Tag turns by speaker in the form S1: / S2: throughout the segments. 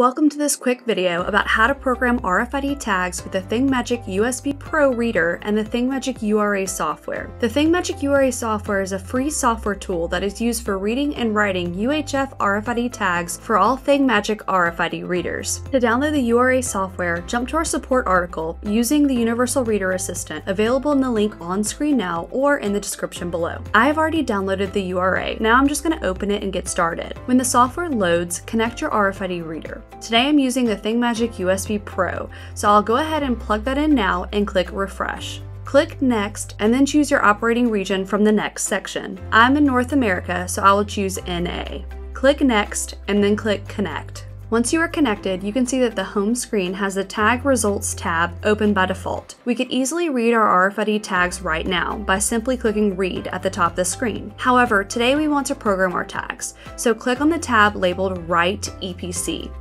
S1: Welcome to this quick video about how to program RFID tags with the ThingMagic USB Pro reader and the ThingMagic URA software. The ThingMagic URA software is a free software tool that is used for reading and writing UHF RFID tags for all ThingMagic RFID readers. To download the URA software, jump to our support article using the Universal Reader Assistant available in the link on screen now or in the description below. I have already downloaded the URA. Now I'm just going to open it and get started. When the software loads, connect your RFID reader. Today I'm using the ThingMagic USB Pro, so I'll go ahead and plug that in now and click refresh. Click Next and then choose your operating region from the next section. I'm in North America, so I will choose NA. Click Next and then click Connect. Once you are connected, you can see that the home screen has the Tag Results tab open by default. We could easily read our RFID tags right now by simply clicking Read at the top of the screen. However, today we want to program our tags, so click on the tab labeled Write EPC.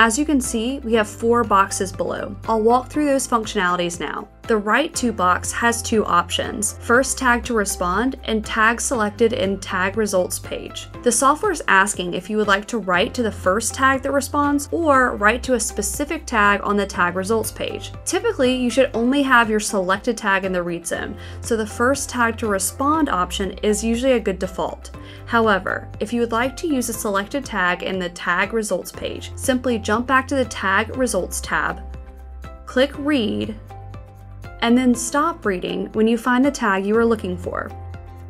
S1: As you can see, we have four boxes below. I'll walk through those functionalities now. The Write To box has two options, first tag to respond and tag selected in tag results page. The software is asking if you would like to write to the first tag that responds or write to a specific tag on the tag results page. Typically, you should only have your selected tag in the read zone, so the first tag to respond option is usually a good default. However, if you would like to use a selected tag in the tag results page, simply jump back to the tag results tab, click read, and then stop reading when you find the tag you are looking for.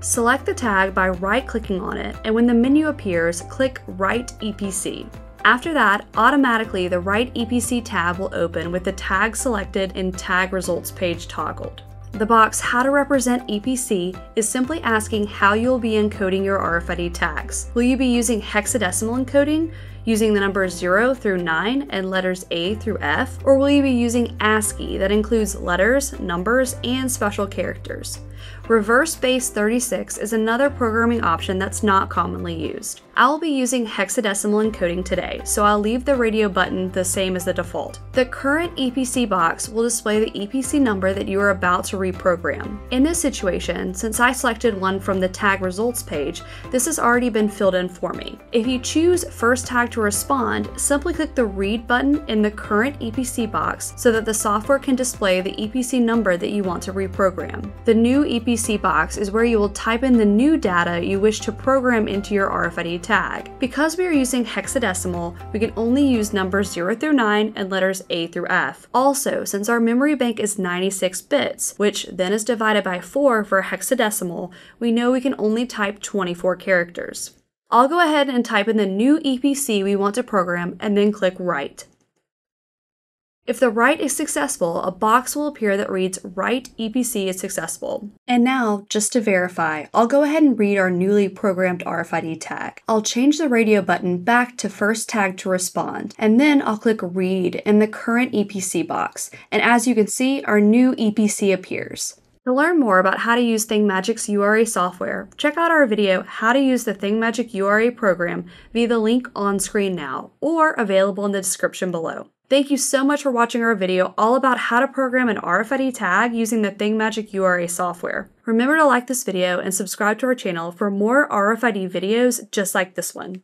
S1: Select the tag by right-clicking on it, and when the menu appears, click Write EPC. After that, automatically the Write EPC tab will open with the tag selected and Tag Results page toggled. The box How to Represent EPC is simply asking how you'll be encoding your RFID tags. Will you be using hexadecimal encoding, using the numbers 0 through 9 and letters A through F, or will you be using ASCII that includes letters, numbers, and special characters? Reverse base 36 is another programming option that's not commonly used. I'll be using hexadecimal encoding today, so I'll leave the radio button the same as the default. The current EPC box will display the EPC number that you are about to reprogram. In this situation, since I selected one from the tag results page, this has already been filled in for me. If you choose first tag to respond, simply click the read button in the current EPC box so that the software can display the EPC number that you want to reprogram. The new EPC box is where you will type in the new data you wish to program into your RFID tag. Because we are using hexadecimal, we can only use numbers 0 through 9 and letters A through F. Also, since our memory bank is 96 bits, which then is divided by 4 for hexadecimal, we know we can only type 24 characters. I'll go ahead and type in the new EPC we want to program and then click Write. If the write is successful, a box will appear that reads Write EPC is successful. And now, just to verify, I'll go ahead and read our newly programmed RFID tag. I'll change the radio button back to first tag to respond, and then I'll click Read in the current EPC box. And as you can see, our new EPC appears. To learn more about how to use ThingMagic's URA software, check out our video How to Use the ThingMagic URA program via the link on screen now, or available in the description below. Thank you so much for watching our video all about how to program an RFID tag using the ThingMagic URA software. Remember to like this video and subscribe to our channel for more RFID videos just like this one.